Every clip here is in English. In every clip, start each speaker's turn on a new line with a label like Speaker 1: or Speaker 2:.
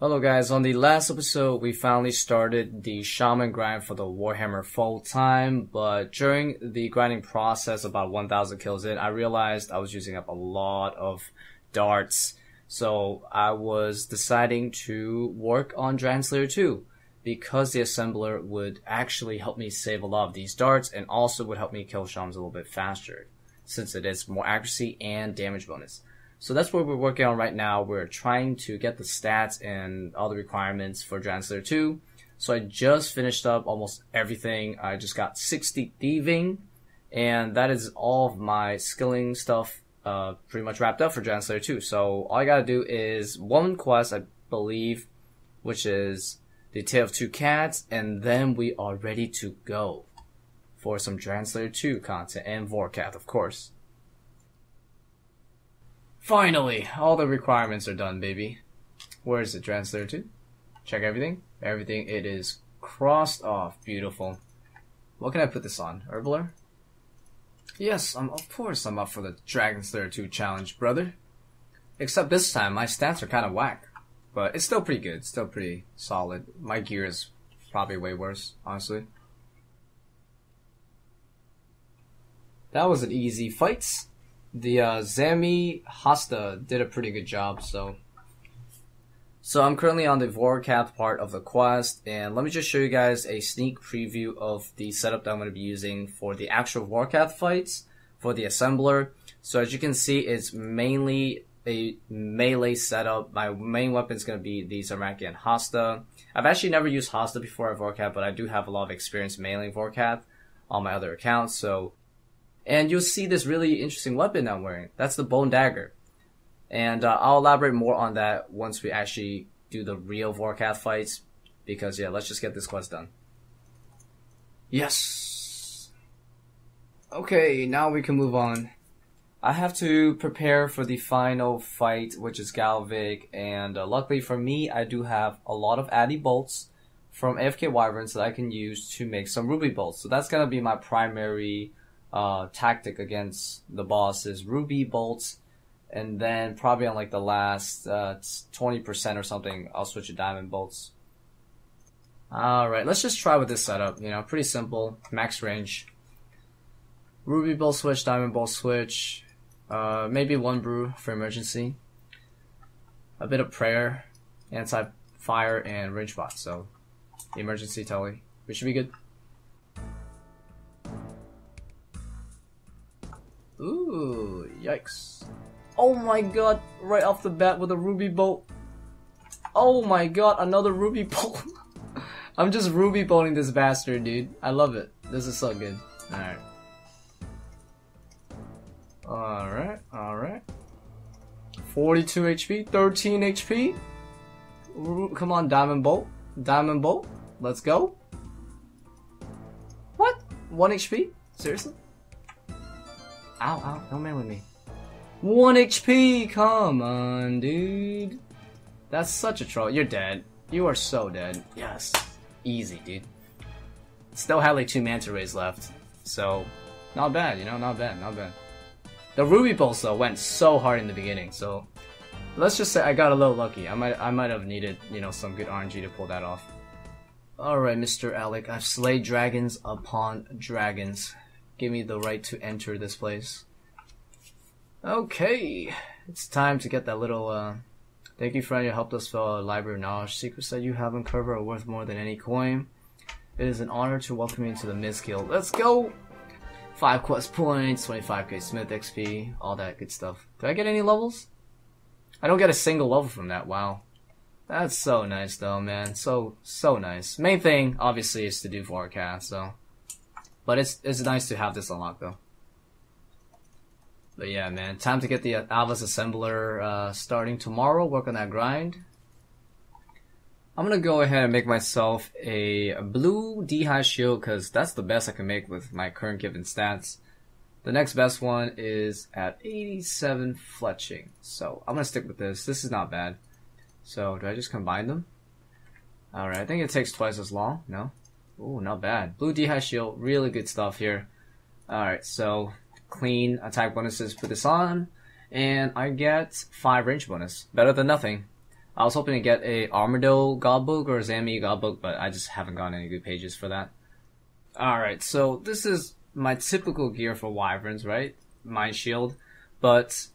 Speaker 1: Hello guys, on the last episode we finally started the shaman grind for the Warhammer full time, but during the grinding process about 1000 kills in, I realized I was using up a lot of darts. So I was deciding to work on Dragon Slayer 2 because the assembler would actually help me save a lot of these darts and also would help me kill shamans a little bit faster since it is more accuracy and damage bonus. So that's what we're working on right now. We're trying to get the stats and all the requirements for Dragon Slayer 2. So I just finished up almost everything. I just got 60 thieving, and that is all of my skilling stuff uh, pretty much wrapped up for Dragon Slayer 2. So all I gotta do is one quest, I believe, which is the Tail of Two Cats, and then we are ready to go for some Dragon Slayer 2 content and Vorkath, of course. Finally, all the requirements are done, baby. Where is it, Slayer 2? Check everything. Everything, it is crossed off. Beautiful. What can I put this on? Herbler? Yes, I'm, of course I'm up for the Dragon Slayer 2 challenge, brother. Except this time, my stats are kind of whack. But it's still pretty good. Still pretty solid. My gear is probably way worse, honestly. That was an easy fight the uh, Zammy Hasta did a pretty good job. So, so I'm currently on the Vorkath part of the quest, and let me just show you guys a sneak preview of the setup that I'm going to be using for the actual Vorkath fights for the assembler. So as you can see, it's mainly a melee setup. My main weapon is going to be the Zamorakian Hasta. I've actually never used Hasta before at Vorkath, but I do have a lot of experience mailing Vorkath on my other accounts. So and you'll see this really interesting weapon I'm wearing. That's the bone dagger. And uh, I'll elaborate more on that once we actually do the real Vorkath fights. Because yeah, let's just get this quest done. Yes! Okay, now we can move on. I have to prepare for the final fight, which is Galvek, and uh, luckily for me, I do have a lot of Addy bolts from AFK Wyverns that I can use to make some Ruby bolts. So that's gonna be my primary uh, tactic against the boss is ruby bolts, and then probably on like the last uh, twenty uh, percent or something, I'll switch to diamond bolts. All right, let's just try with this setup. You know, pretty simple, max range. Ruby bolt switch, diamond bolt switch, uh, maybe one brew for emergency. A bit of prayer, anti fire, and range bot. So, emergency telly. We should be good. Ooh, yikes. Oh my god, right off the bat with a ruby bolt. Oh my god, another ruby bolt. I'm just ruby bolting this bastard, dude. I love it. This is so good. Alright. Alright, alright. 42 HP, 13 HP. Come on, Diamond Bolt. Diamond Bolt. Let's go. What? 1 HP? Seriously? Ow, ow, don't man with me. 1 HP! Come on, dude. That's such a troll. You're dead. You are so dead. Yes. Easy, dude. Still had like two manta rays left. So, not bad, you know? Not bad, not bad. The ruby pulse though went so hard in the beginning, so let's just say I got a little lucky. I might I might have needed, you know, some good RNG to pull that off. Alright, Mr. Alec, I've slayed dragons upon dragons give me the right to enter this place. Okay, it's time to get that little, uh, thank you friend, you helped us fill a library of knowledge. Secrets that you have uncovered are worth more than any coin. It is an honor to welcome you into the Myths' Guild. Let's go! 5 quest points, 25k Smith XP, all that good stuff. Do I get any levels? I don't get a single level from that, wow. That's so nice though, man. So, so nice. Main thing, obviously, is to do Vorkath, so. But it's it's nice to have this unlocked though. But yeah, man, time to get the Ava's assembler uh, starting tomorrow. Work on that grind. I'm gonna go ahead and make myself a blue D'hide shield because that's the best I can make with my current given stats. The next best one is at 87 fletching. So I'm gonna stick with this. This is not bad. So do I just combine them? Alright, I think it takes twice as long. No? Ooh, not bad. Blue D shield, really good stuff here. Alright, so clean attack bonuses, put this on, and I get 5 range bonus. Better than nothing. I was hoping to get a Armadyl Godbook or Zammy Godbook, but I just haven't gotten any good pages for that. Alright, so this is my typical gear for Wyverns, right? My shield. But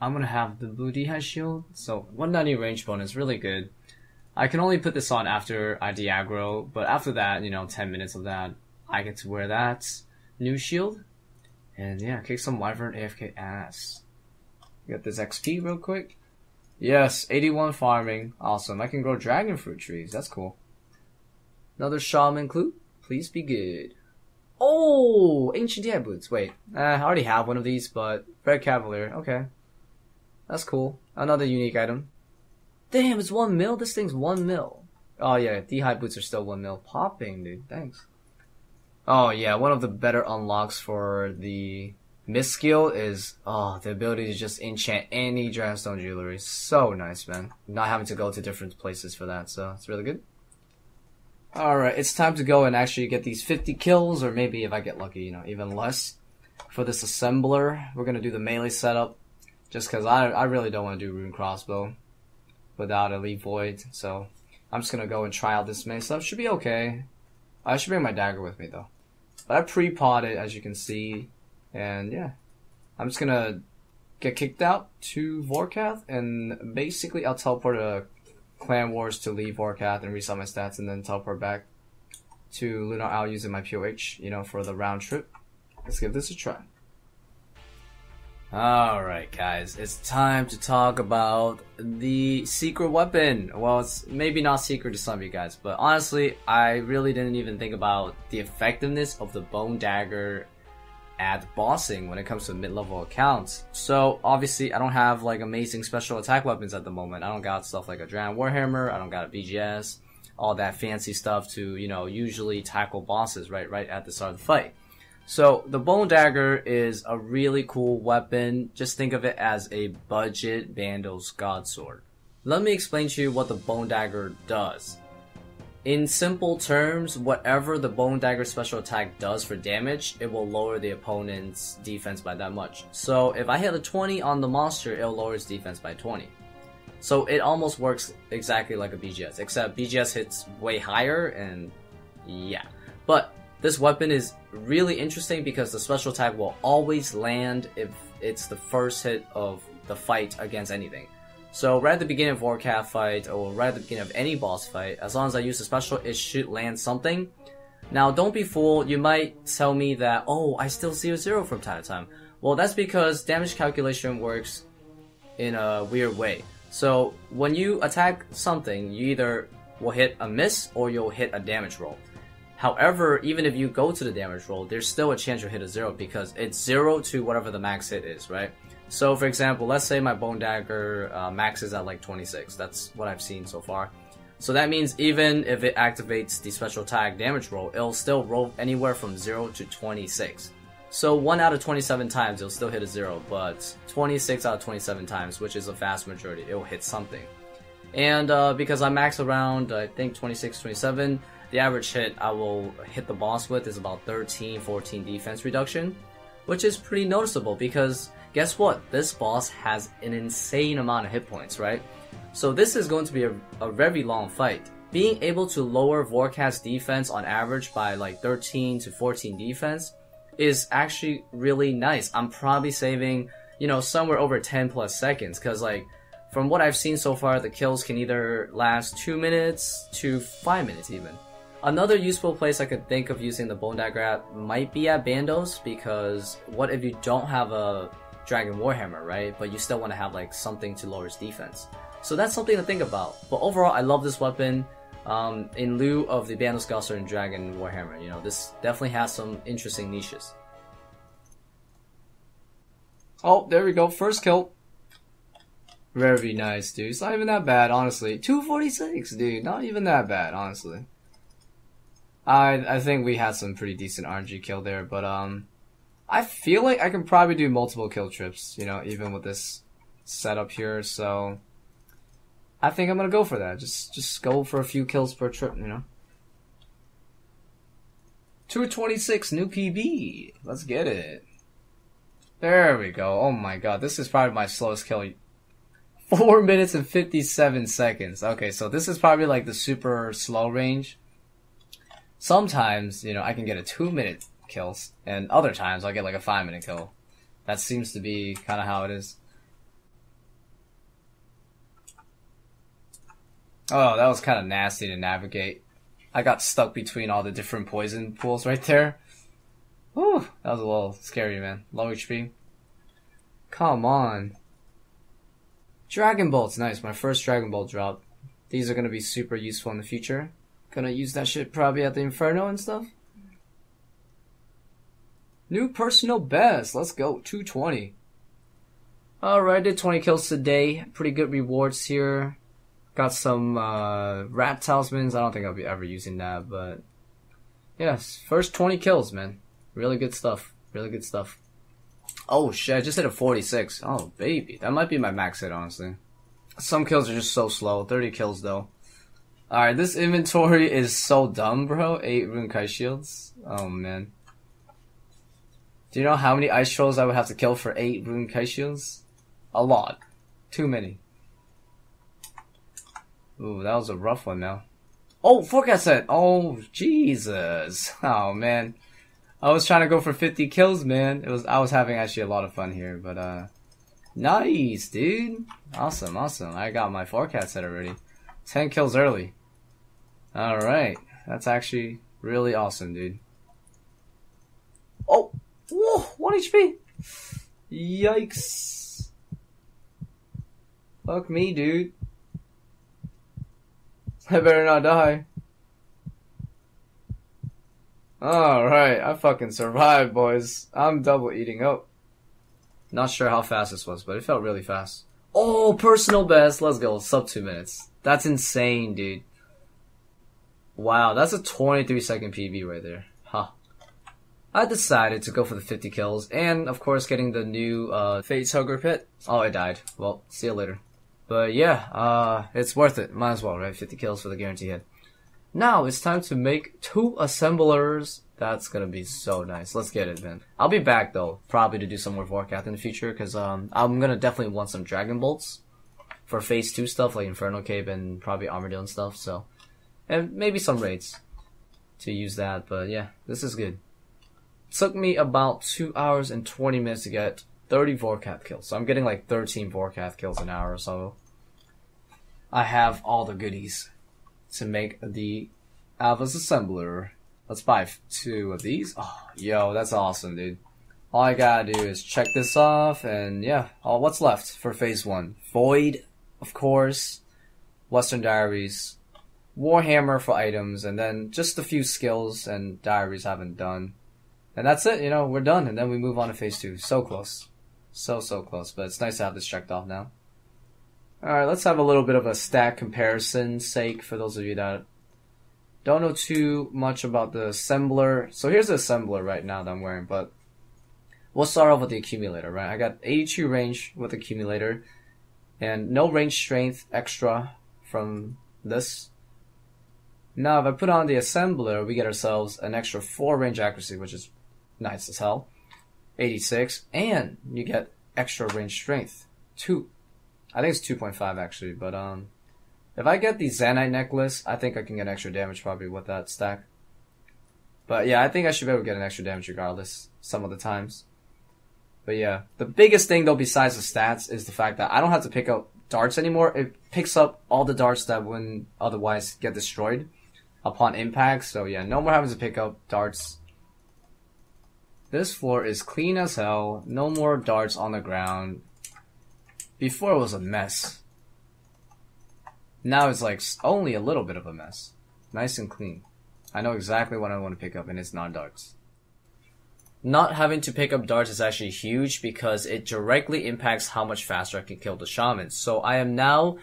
Speaker 1: I'm gonna have the Blue D'hide shield, so 190 range bonus, really good. I can only put this on after I de-aggro, but after that, you know, 10 minutes of that, I get to wear that new shield. And yeah, kick some Wyvern AFK ass. Get this XP real quick. Yes, 81 farming. Awesome. I can grow dragon fruit trees. That's cool. Another shaman clue. Please be good. Oh, ancient D'hide boots. Wait, eh, I already have one of these, but red cavalier. Okay, that's cool. Another unique item. Damn, it's one mil. This thing's one mil. Oh yeah, D'hide boots are still one mil. Popping, dude. Thanks. Oh yeah, one of the better unlocks for the Miss skill is oh the ability to just enchant any Dragonstone jewelry. So nice, man. Not having to go to different places for that, so it's really good. Alright, it's time to go and actually get these 50 kills, or maybe if I get lucky, you know, even less. For this assembler, we're gonna do the melee setup, just cause I, I really don't want to do rune crossbow without elite void, so I'm just gonna go and try out this melee stuff. Should be okay. I should bring my dagger with me though. But I pre-potted, as you can see, and yeah. I'm just gonna get kicked out to Vorkath, and basically I'll teleport a Clan Wars to leave Vorkath and reset my stats and then teleport back to Lunar Isle using my POH, you know, for the round trip. Let's give this a try. Alright guys, it's time to talk about the secret weapon. Well, it's maybe not secret to some of you guys, but honestly, I really didn't even think about the effectiveness of the Bone Dagger at bossing when it comes to mid-level accounts. So obviously I don't have like amazing special attack weapons at the moment. I don't got stuff like a Dragon Warhammer, I don't got a BGS, all that fancy stuff to, you know, usually tackle bosses right right at the start of the fight. So the Bone Dagger is a really cool weapon. Just think of it as a budget Bandos God Sword. Let me explain to you what the Bone Dagger does. In simple terms, whatever the Bone Dagger special attack does for damage, it will lower the opponent's defense by that much. So if I hit a 20 on the monster, it'll lower its defense by 20. So it almost works exactly like a BGS, except BGS hits way higher and yeah. But this weapon is really interesting because the special attack will always land if it's the first hit of the fight against anything. So right at the beginning of Vorkath fight, or right at the beginning of any boss fight, as long as I use the special, it should land something. Now don't be fooled, you might tell me that, oh, I still see a zero from time to time. Well, that's because damage calculation works in a weird way. So when you attack something, you either will hit a miss or you'll hit a damage roll. However, even if you go to the damage roll, there's still a chance you'll hit a zero because it's zero to whatever the max hit is, right? So for example, let's say my Bone Dagger uh, maxes at like 26. That's what I've seen so far. So that means even if it activates the special attack damage roll, it'll still roll anywhere from 0 to 26. So 1 out of 27 times it'll still hit a 0, but 26 out of 27 times, which is a vast majority, it'll hit something. And uh, because I max around, I think 26, 27, the average hit I will hit the boss with is about 13, 14 defense reduction, which is pretty noticeable because guess what? This boss has an insane amount of hit points, right? So this is going to be a, a very long fight. Being able to lower Vorkath's defense on average by like 13 to 14 defense is actually really nice. I'm probably saving, you know, somewhere over 10 plus seconds because like from what I've seen so far, the kills can either last 2 minutes to 5 minutes even. Another useful place I could think of using the Bone Dagger at might be at Bandos because what if you don't have a Dragon Warhammer, right? But you still want to have like something to lower its defense. So that's something to think about. But overall, I love this weapon. Um, in lieu of the Bandos Gusser and Dragon Warhammer, you know, this definitely has some interesting niches. Oh, there we go. First kill. Very nice, dude. It's not even that bad, honestly. 246, dude. Not even that bad, honestly. I I think we had some pretty decent RNG kill there, but um, I feel like I can probably do multiple kill trips, you know, even with this setup here, so I think I'm gonna go for that. Just just go for a few kills per trip, you know. 226 new PB. Let's get it. There we go. Oh my god, this is probably my slowest kill Four minutes and 57 seconds. Okay, so this is probably like the super slow range. Sometimes, you know, I can get a two minute kill, and other times I'll get like a five minute kill. That seems to be kind of how it is. Oh, that was kind of nasty to navigate. I got stuck between all the different poison pools right there. Whew, that was a little scary, man. Low HP. Come on. Dragon Bolt's nice. My first Dragon Bolt drop. These are gonna be super useful in the future. Gonna use that shit probably at the Inferno and stuff. New personal best. Let's go. 220. Alright, did 20 kills today. Pretty good rewards here. Got some uh, rat talismans. I don't think I'll be ever using that, but yes, first 20 kills, man. Really good stuff. Really good stuff. Oh shit, I just hit a 46. Oh baby, that might be my max hit, honestly. Some kills are just so slow. 30 kills though. Alright, this inventory is so dumb, bro. 8 rune kiteshields. Oh man. Do you know how many ice trolls I would have to kill for 8 rune kiteshields? A lot. Too many. Ooh, that was a rough one now. Oh, Vorkath's head! Oh, Jesus. Oh, man. I was trying to go for 50 kills, man. It was I was having actually a lot of fun here, but uh nice, dude. Awesome, awesome. I got my Vorkath's head already. 10 kills early. All right. That's actually really awesome, dude. Oh, whoa, 1 HP. Yikes. Fuck me, dude. I better not die. Alright, I fucking survived, boys. I'm double eating up. Not sure how fast this was, but it felt really fast. Oh, personal best. Let's go. Sub two minutes. That's insane, dude. Wow, that's a 23 second PB right there. Huh. I decided to go for the 50 kills, and of course getting the new uh, Fate's Hugger Pit. Oh, I died. Well, see you later. But yeah, uh, it's worth it. Might as well, right? 50 kills for the guarantee hit. Now it's time to make two assemblers. That's gonna be so nice. Let's get it, man. I'll be back though, probably to do some more Vorkath in the future, because um, I'm gonna definitely want some Dragon Bolts for Phase 2 stuff, like Inferno Cape and probably Armadyl and stuff, so. And maybe some raids to use that, but yeah, this is good. took me about 2 hours and 20 minutes to get 30 Vorkath kills. So I'm getting like 13 Vorkath kills an hour or so. I have all the goodies to make the Ava's Assembler. Let's buy two of these. Oh, yo, that's awesome, dude. All I gotta do is check this off, and yeah, all what's left for phase one? Void, of course, Western Diaries, Warhammer for items, and then just a few skills and diaries haven't done. And that's it, you know, we're done, and then we move on to phase two. So close. So, so close, but it's nice to have this checked off now. Alright, let's have a little bit of a stat comparison sake for those of you that don't know too much about the assembler. So here's the assembler right now that I'm wearing, but we'll start off with the accumulator, right? I got 82 range with accumulator and no range strength extra from this. Now if I put on the assembler, we get ourselves an extra 4 range accuracy, which is nice as hell. 86, and you get extra range strength. 2. I think it's 2.5 actually, but um, if I get the Zanite necklace, I think I can get extra damage probably with that stack. But yeah, I think I should be able to get an extra damage regardless, some of the times. But yeah, the biggest thing though besides the stats is the fact that I don't have to pick up darts anymore. It picks up all the darts that wouldn't otherwise get destroyed upon impact. So yeah, no more having to pick up darts this floor is clean as hell. No more darts on the ground. Before it was a mess. Now it's like only a little bit of a mess. Nice and clean. I know exactly what I want to pick up and it's not darts. Not having to pick up darts is actually huge because it directly impacts how much faster I can kill the shamans. So I am now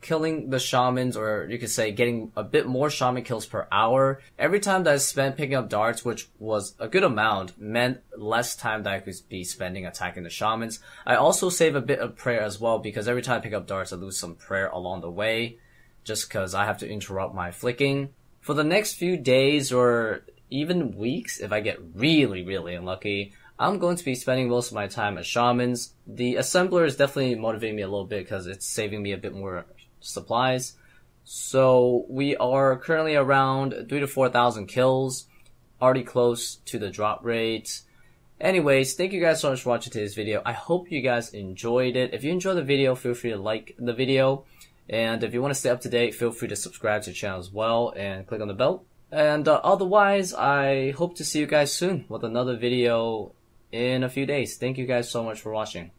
Speaker 1: killing the shamans, or you could say getting a bit more shaman kills per hour. Every time that I spent picking up darts, which was a good amount, meant less time that I could be spending attacking the shamans. I also save a bit of prayer as well, because every time I pick up darts, I lose some prayer along the way, just because I have to interrupt my flicking. For the next few days, or even weeks, if I get really, really unlucky, I'm going to be spending most of my time as shamans. The assembler is definitely motivating me a little bit because it's saving me a bit more supplies. So we are currently around three to four thousand kills, already close to the drop rate. Anyways, thank you guys so much for watching today's video. I hope you guys enjoyed it. If you enjoyed the video, feel free to like the video. And if you want to stay up to date, feel free to subscribe to the channel as well and click on the bell. And uh, otherwise, I hope to see you guys soon with another video in a few days. Thank you guys so much for watching.